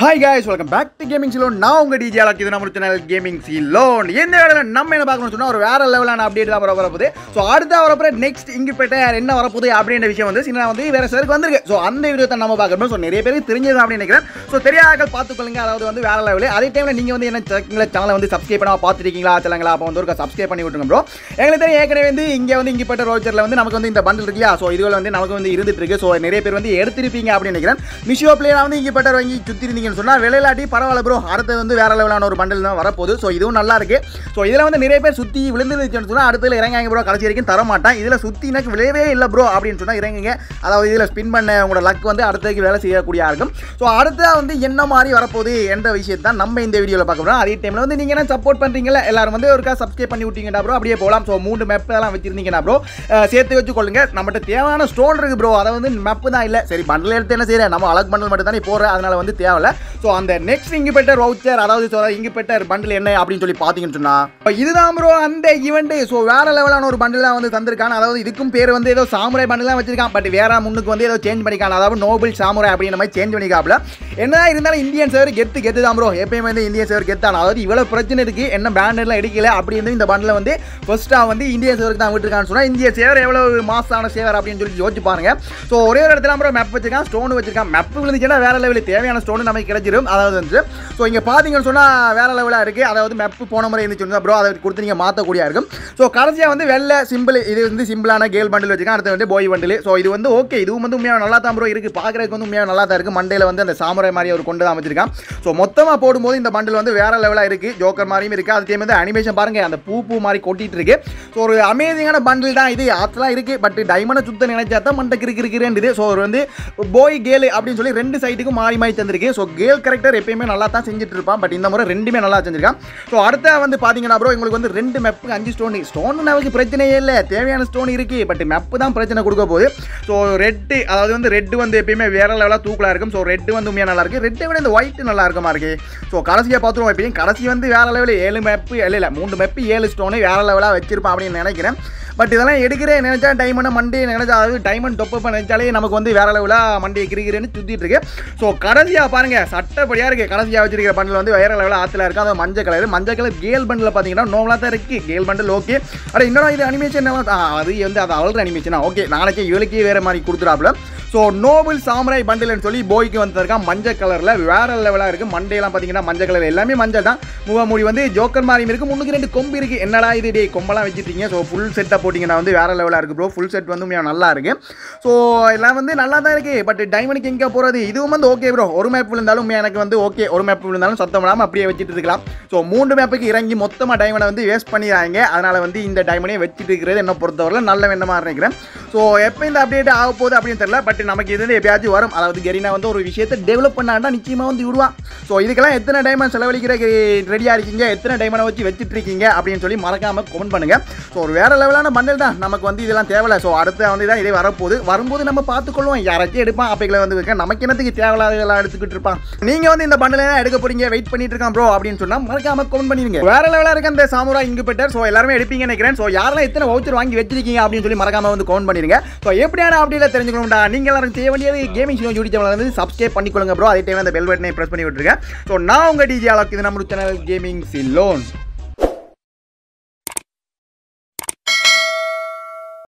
Hi guys welcome back to gaming Ceylon நான் உங்கள் DJ அலாக் நம்ம சேனல் கேமிங் சிலோன் இந்த வேலையில் நம்ம என்ன பார்க்கணும்னு சொன்னால் ஒரு வேற லெவலான அப்டேட் தான் வர வரப்போகுது ஸோ அடுத்த வரப்போ நெக்ஸ்ட் இங்கே போய்ட்டு என்ன வரப்போகுது அப்படின்ற விஷயம் வந்து சின்ன வந்து வேறு சிலருக்கு வந்திருக்கு. ஸோ அந்த வீடியோ நம்ம பார்க்கணும். ஸோ நிறைய பேருக்கு தெரிஞ்சது அப்படின்னு நினைக்கிறேன். ஸோ தெரியாத பார்த்துக்கொள்ளுங்க. அதாவது வந்து வேற லெவலு அதே டைமில் நீங்கள் வந்து என்ன சேனலை சேனலை வந்து சப்ஸ்கிரைப் பண்ணால் பார்த்துருக்கீங்களா சிலங்களா அப்போ வந்து ஒரு சப்ஸ்கிரைப் பண்ணி விட்டுருங்க ப்ரோ எங்களுக்கு தெரியும் ஏற்கனவே வந்து இங்கே வந்து இங்கே போய்ட்டு ரோச்சரில் வந்து நமக்கு வந்து இந்த பண்டில் இருக்கியா ஸோ இதுவரை வந்து நமக்கு வந்து இருந்துட்டு இருக்கு. ஸோ நிறைய பேர் வந்து எடுத்திருப்பீங்க அப்படின்னு நினைக்கிறேன். மிஷோ பிளேயர் வந்து இங்கே போய்ட்டு வாங்கி சுற்றி பார்த்தீங்கன்னு சொன்னால் விளையாட்டி பரவாயில்ல ப்ரோ அடுத்தது வந்து வேற லெவலான ஒரு பண்டில் தான் வரப்போகுது. ஸோ இதுவும் நல்லா இருக்கு. ஸோ இதில் வந்து நிறைய பேர் சுற்றி விழுந்துருச்சுன்னு சொன்னால் அடுத்தது இறங்காங்க ப்ரோ கடைசி வரைக்கும் தர மாட்டேன். இதில் சுற்றி எனக்கு விளையவே இல்லை ப்ரோ அப்படின்னு சொன்னால் இறங்குங்க. அதாவது இதில் ஸ்பின் பண்ண உங்களோட லக் வந்து அடுத்ததுக்கு வேலை செய்யக்கூடிய இருக்கும். ஸோ அடுத்தா வந்து என்ன மாதிரி வரப்போகுது என்ற விஷயத்தை நம்ம இந்த வீடியோவில் பார்க்க போகிறோம் அதே டைமில் வந்து நீங்கள் என்ன சப்போர்ட் பண்ணுறீங்களா எல்லாரும் வந்து ஒருக்கா சப்ஸ்கிரைப் பண்ணி விட்டீங்கன்னா ப்ரோ அப்படியே போகலாம் ஸோ மூணு மேப் எல்லாம் வச்சிருந்தீங்கன்னா ப்ரோ சேர்த்து வச்சு கொள்ளுங்க நம்மகிட்ட தேவையான ஸ்டோன் இருக்குது ப்ரோ அதை வந்து மேப்பு தான் இல்லை. சரி பண்டில் எடுத்து என்ன செய்யறேன் நம்ம அழகு பண்டல் மட்டும் தானே போடுறேன் அதனால் வந்து தேவையில்ல. ஸோ அந்த நெக்ஸ்ட் இங்கே பெட்டர் வவுச்சர் அதாவது சொல்ற இங்கே பெட்டர் பண்டில் என்ன அப்படின்னு சொல்லி பார்த்தீங்கன்னு சொன்னால் இப்போ இதுதான் ப்ரோ அந்த ஈவெண்ட்டு ஸோ வேற லெவலான ஒரு பண்டில் தான் வந்து தந்திருக்கான் அதாவது இதுக்கும் பேர் வந்து ஏதோ சாமுரை பண்டில் தான் வச்சிருக்கான் பட் வேற முன்னுக்கு வந்து ஏதோ சேஞ்ச் பண்ணிக்கான் அதாவது நோபல் சாமுரை அப்படின்ற மாதிரி சேஞ்ச் பண்ணிக்காப்ல என்னதான் இருந்தாலும் இந்தியன் சேவர் கெத்து கெத்து தான் ப்ரோ எப்பயுமே வந்து இந்தியன் சேவர் கெத்தான அதாவது இவ்வளோ பிரச்சனை இருக்குது என்ன பேண்டர்லாம் எடுக்கல அப்படி இந்த பண்டில் வந்து ஃபர்ஸ்ட்டாக வந்து இந்தியன் சேவருக்கு தான் விட்டுருக்கான்னு சொன்னால் இந்திய சேவர் எவ்வளோ மாசான சேவர் அப்படின்னு சொல்லி யோசிச்சு பாருங்க. ஸோ ஒரே ஒரு இடத்துல அப்புறம் மேப் வச்சிருக்கான் ஸ்டோன் வச்சிருக்கான். மேப் விழுந்துச்சுன்னா வேற லெவலில் தேவையான ஸ்டோன் நம்ம கிடைச்சிடும் அதாவது வந்து ஸோ இங்கே பார்த்தீங்கன்னு சொன்னால் வேற லெவலாக இருக்குது அதாவது மேப் போன முறை இருந்துச்சு ப்ரோ அதை கொடுத்து நீங்கள் மாற்றக்கூடிய இருக்கும். ஸோ கடைசியாக வந்து வெள்ளை சிம்பிள் இது வந்து சிம்பிளான கேல் பண்டில் வச்சுருக்கேன். அடுத்து வந்து போய் பண்டில் ஸோ இது வந்து ஓகே இதுவும் வந்து உண்மையாக நல்லா தான் ப்ரோ இருக்குது பார்க்குறதுக்கு வந்து உண்மையாக நல்லா தான் இருக்குது மண்டையில் வந்து அந்த சாமுரை மாதிரி ஒரு கொண்டு தான் அமைச்சிருக்கான். ஸோ மொத்தமாக போடும்போது இந்த பண்டில் வந்து வேற லெவலாக இருக்குது ஜோக்கர் மாதிரியும் இருக்குது அது வந்து அனிமேஷன் பாருங்கள் அந்த பூ பூ மாதிரி கொட்டிட்டு இருக்கு. ஸோ ஒரு அமேசிங்கான பண்டில் தான் இது. ஆத்தெல்லாம் இருக்குது பட் டைமண்டை சுத்த நினைச்சா தான் மண்டை கிருக்கு இருக்குன்னு ஸோ ஒரு வந்து போய் கேலு அப்படின்னு சொல்லி ரெண்டு சைட்டுக்கும் மாறி மாறி தந்திருக்கு. ஸோ கேல் கரெக்டர் எப்பயுமே நல்லா தான் செஞ்சுட்டு இருப்பான் பட் இந்த முறை ரெண்டுமே நல்லா செஞ்சிருக்கான். ஸோ அடுத்த வந்து பார்த்தீங்கன்னா ப்ரோ உங்களுக்கு வந்து ரெண்டு மெப்புக்கு அஞ்சு ஸ்டோன் ஸ்டோன் நமக்கு பிரச்சனையே இல்லை. தேவையான ஸ்டோன் இருக்கு பட் மெப்பு தான் பிரச்சனை கொடுக்க போகுது. ஸோ ரெட்டு அதாவது வந்து ரெட்டு வந்து எப்பயுமே வேற லெவலாக தூக்கலாக இருக்கும். ஸோ ரெட்டு வந்து உண்மையாக நல்லா இருக்கு. ரெட்டை விட இந்த ஒயிட் நல்லா இருக்குமா இருக்கு. ஸோ கடைசியாக பார்த்துருவோம் எப்பயும். கடைசி வந்து வேற லெவலில் ஏழு மெப்பு இல்லை இல்லை மூணு மெப்பு ஏழு ஸ்டோனு வேற லெவலாக வச்சிருப்பான் அப்படின்னு நினைக்கிறேன். பட் இதெல்லாம் எடுக்கிறே நினைச்சா டைமண்ட் மண்டி நினைச்சா அதாவது டைமண்ட் டொப்பப் நினைச்சாலே நமக்கு வந்து வேற லெவலாக மண்டியை கிரிக்கிறேன்னு சுற்றிட்டு இருக்கு. ஸோ கடைசியாக பாருங்க சட்டப்படியாக இருக்குது கடைசியாக வச்சிருக்கிற பண்டில் வந்து வேற லெவலில் ஆற்றுல இருக்கு. அது மஞ்சள் கலர் மஞ்சள் கலர் கேல் பண்டில் பார்த்தீங்கன்னா நோவலாக தான் இருக்குது கேல் பண்டில் ஓகே அட இன்னொரு இது அனிமேஷன் அது வந்து அது அவ்வளோ அனிமேஷனா ஓகே நாளைக்கு இவளுக்கே வேறு மாதிரி கொடுத்துறாப்புல ஸோ நோபல் சாம்ராய் பண்டில்னு சொல்லி போய்க்கு வந்திருக்கான். மஞ்சள் கலரில் வேற லெவலாக இருக்குது மண்டையெல்லாம் பார்த்தீங்கன்னா மஞ்சள் கலர் எல்லாமே மஞ்சள் தான். முகமூடி வந்து ஜோக்கர் மாதிரியும் இருக்குது முன்னுக்கு ரெண்டு கொம்பு இருக்குது என்னடா இது? டே கொம்பெல்லாம் வச்சுட்டீங்க. ஸோ ஃபுல் செட்டாக போட்டிங்கன்னா வந்து வேற லெவலாக இருக்குது ப்ரோ ஃபுல் செட் வந்து நல்லா இருக்குது ஸோ எல்லாம் வந்து நல்லா தான் இருக்குது பட் டைமண்டுக்கு எங்கே போகிறது இதுவும் வந்து ஓகே ப்ரோ ஒரு மேப் விழுந்தாலும் எனக்கு வந்து ஓகே ஒரு மேப் விழுந்தாலும் சத்தம் விடாமல் அப்படியே வச்சுட்டு இருக்கலாம். ஸோ மூன்று மேப்புக்கு இறங்கி மொத்தமாக டைமண்டை வந்து வேஸ்ட் பண்ணிடுறாங்க. அதனால் வந்து இந்த டைமண்டே வச்சுட்டு இருக்கிறது என்ன பொறுத்தவரை நல்ல வேண்டமாக நினைக்கிறேன். ஸோ எப்போ இந்த அப்டேட் ஆக போகுது அப்படின்னு தெரியல பட் நமக்கு இது எப்பயாச்சும் வரும். அதாவது கெரினா வந்து ஒரு விஷயத்தை டெவலப் பண்ணாண்டா நிச்சயமாக வந்து விடுவான். ஸோ இதுக்கெல்லாம் எத்தனை டைமண்ட் செலவழிக்கிற ரெடியாக இருக்கீங்க? எத்தனை டைமண்டை வச்சு வச்சுட்டு இருக்கீங்க அப்படின்னு சொல்லி மறக்காமல் கமெண்ட் பண்ணுங்கள் ஸோ ஒரு வேற லெவலான பண்டல் தான். நமக்கு வந்து இதெல்லாம் தேவையில்ல. ஸோ அடுத்த வந்து தான் இதே வரப்போகுது. வரும்போது நம்ம பார்த்துக்கொள்வோம். யாராச்சும் எடுப்பான் அப்பைகளை வந்து நமக்கு என்னத்துக்கு தேவையில்லாதெல்லாம் எடுத்துக்கிட்டு இருப்பான். நீங்கள் வந்து இந்த பண்டலை தான் எடுக்க போறீங்க வெயிட் பண்ணிட்டு இருக்கான் ப்ரோ அப்படின்னு சொன்னால் மறக்காம கமெண்ட் பண்ணிடுங்க வேற லெவலாக இருக்க அந்த சாமுரா இங்கு பெட்டர் ஸோ எல்லாருமே எடுப்பீங்க நினைக்கிறேன். ஸோ யாரெல்லாம் எத்தனை வவுச்சர் வாங்கி வச்சிருக்கீங்க அப்படின்னு சொல்லி மறக்காம வந்து கமெண்ட் பண்ணிருங்க. ஸோ எப்படியான அப்படியில் தெரிஞ்சுக்கணும்டா? நீங்கள் எல்லாரும் செய்ய வேண்டியது கேமிங் ஷோ யூடியூப் சேனல் வந்து சப்ஸ்கிரைப் பண்ணிக்கொள்ளுங்க ப்ரோ அதே டைம் அந்த பெல் பட்டனை ப்ரெஸ் பண்ணி விட்டுருங்க. ஸோ நான் உங்கள் டிஜி அளவுக்கு இது நம்ம சேனல் கேமிங் சிலோன்